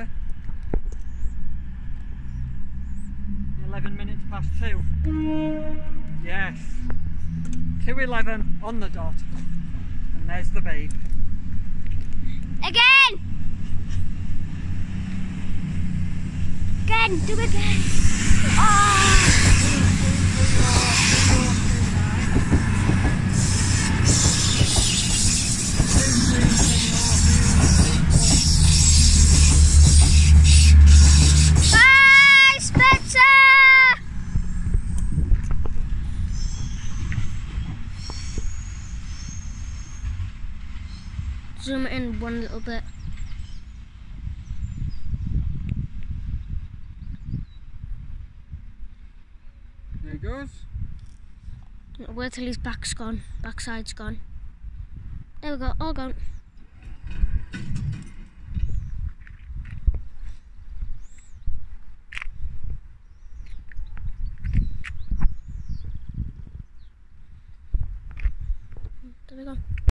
it. Okay. 11 minutes past 2. Yes. 2.11 on the dot. And there's the babe. Again! Again, do again. Oh. Zoom in one little bit. There he goes. Wait till his back's gone, backside's gone. There we go, all gone. There we go.